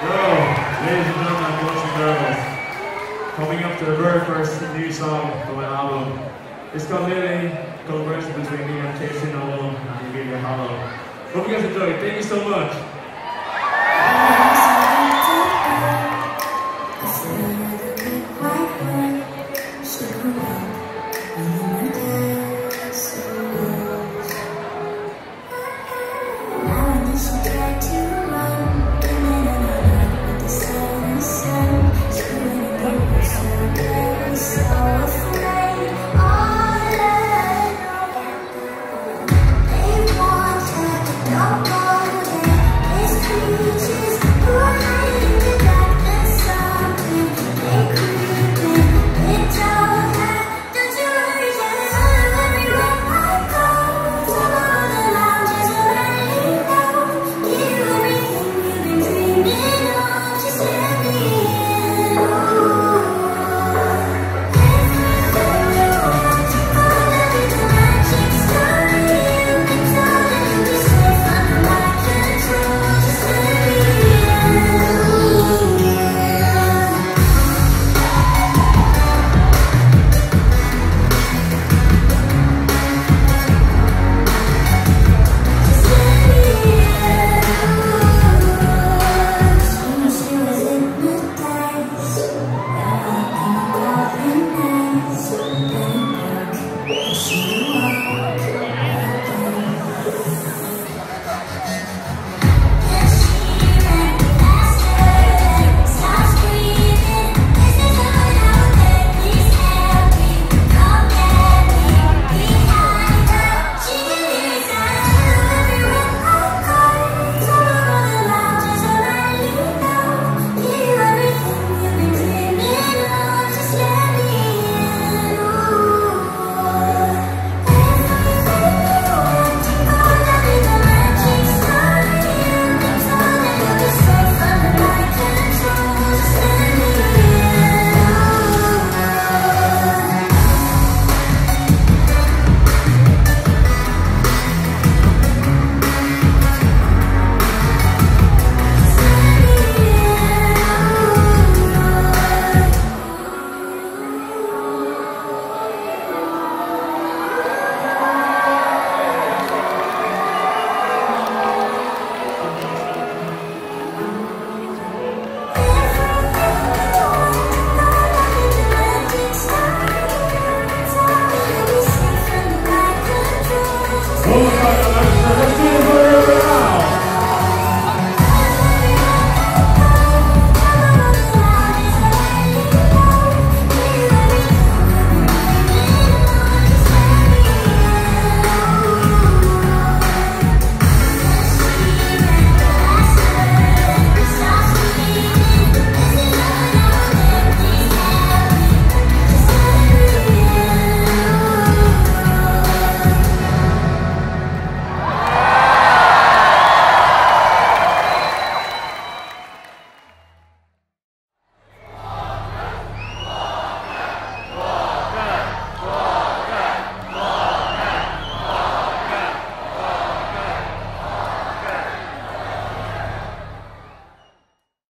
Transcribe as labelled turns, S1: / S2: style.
S1: ladies and gentlemen, boys and girls, coming up to the very first new song from my album. It's called Lily, collaboration between me and K-391 and Emelie Hollow. Hope you guys enjoy. Thank you so much. Lord.